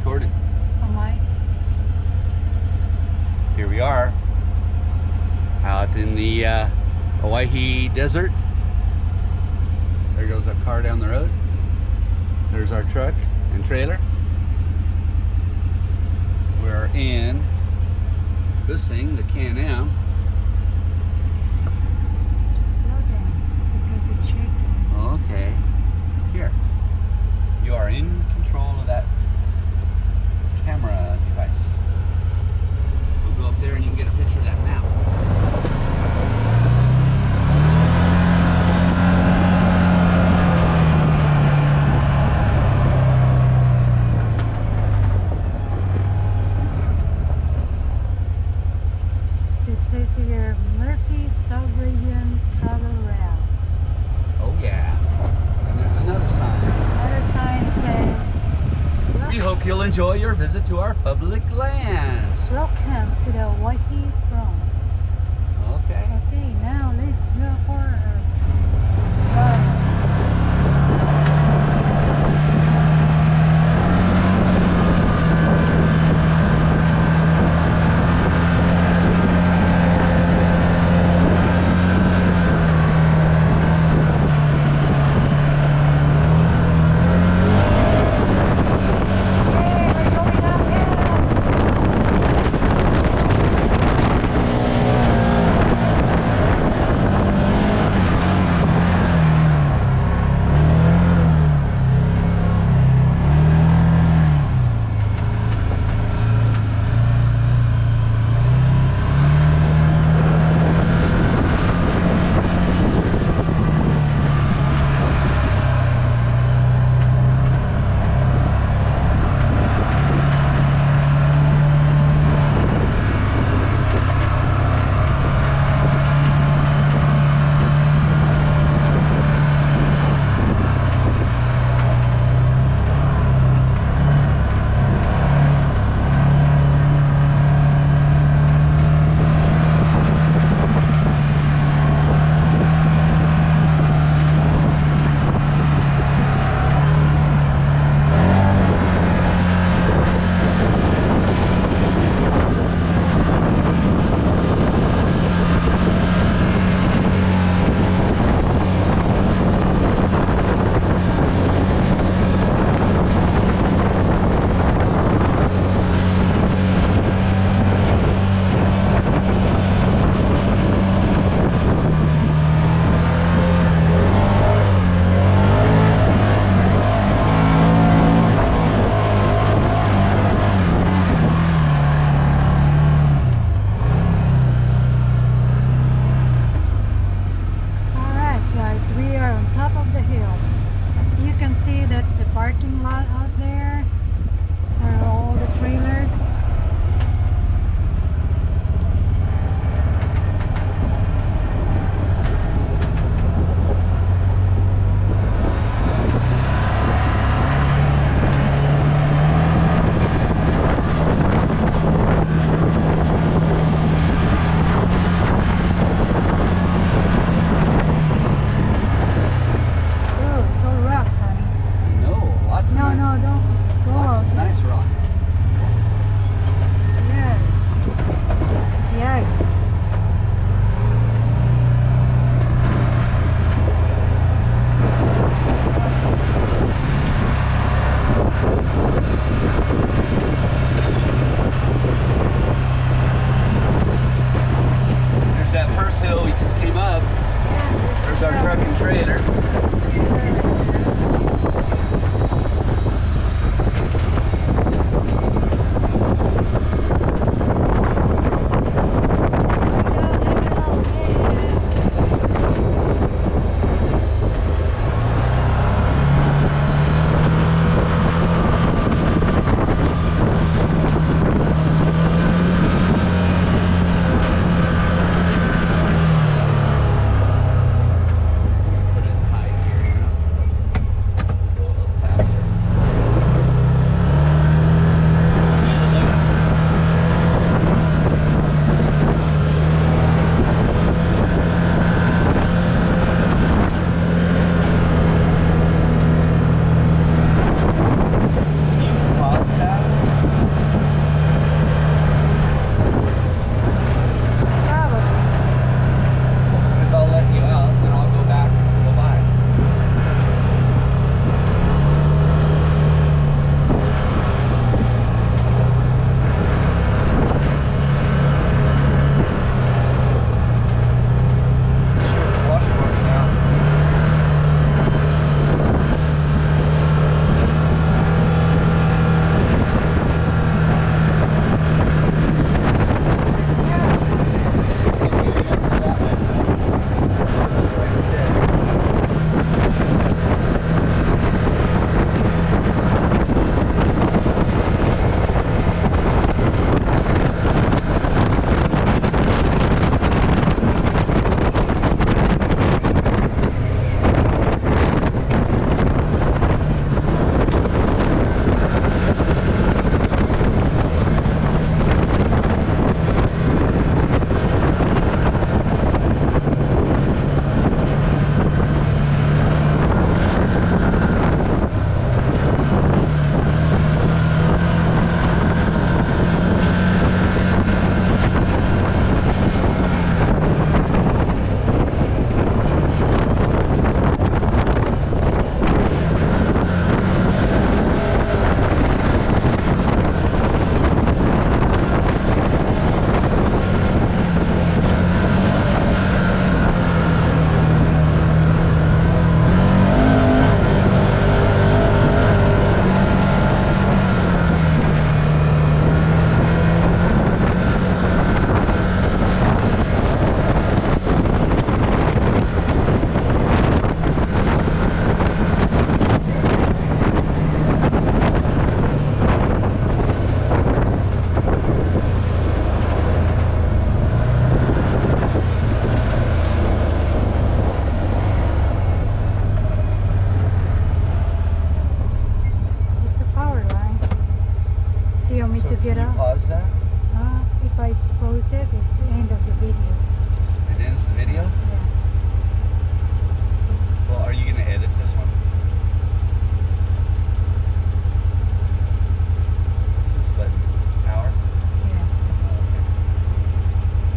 recording. Am I? Here we are out in the uh, Owyhee desert. There goes a car down the road. There's our truck and trailer. We're in this thing, the Can-Am. Enjoy your visit to our public lands. Welcome to the Owyhee Front. Okay. Okay, now let's go for